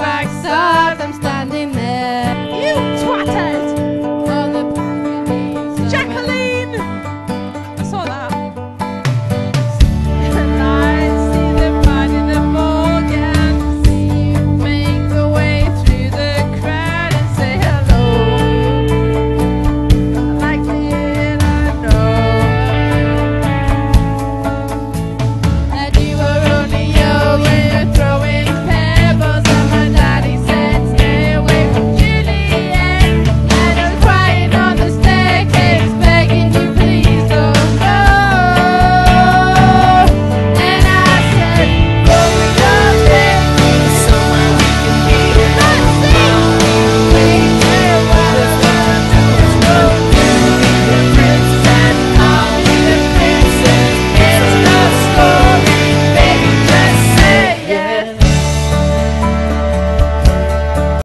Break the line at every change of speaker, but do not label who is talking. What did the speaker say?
backside.